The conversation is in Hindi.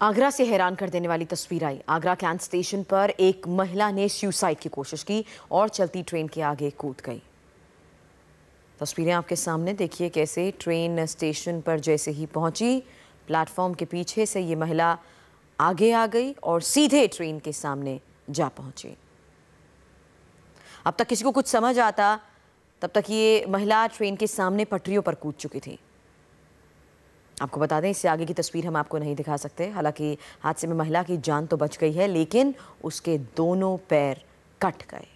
आगरा से हैरान कर देने वाली तस्वीर आई। आगरा कैंट स्टेशन पर एक महिला ने सुसाइड की कोशिश की और चलती ट्रेन के आगे कूद गई। तस्वीरें आपके सामने, देखिए कैसे ट्रेन स्टेशन पर जैसे ही पहुँची, प्लेटफॉर्म के पीछे से ये महिला आगे आ गई और सीधे ट्रेन के सामने जा पहुँची। अब तक किसी को कुछ समझ आता, तब तक ये महिला ट्रेन के सामने पटरियों पर कूद चुकी थी। आपको बता दें, इससे आगे की तस्वीर हम आपको नहीं दिखा सकते। हालाँकि हादसे में महिला की जान तो बच गई है, लेकिन उसके दोनों पैर कट गए।